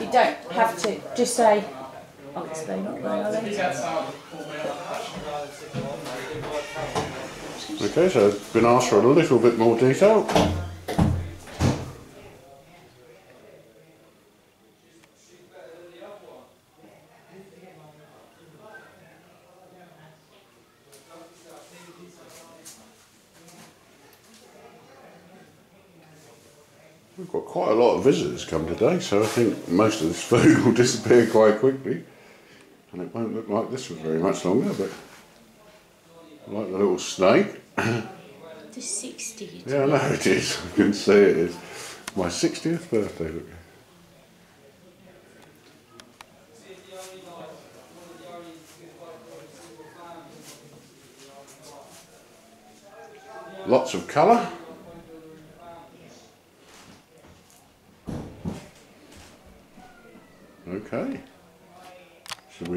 You don't have to just say, honestly, not really, are they? Okay, so I've been asked for a little bit more detail. We've got quite a lot of visitors come today, so I think most of this food will disappear quite quickly. And it won't look like this for very much longer, but I like the little snake. The 60. Yeah, I know it is. I can see it is. My 60th birthday, look. Lots of colour. Okay. Should we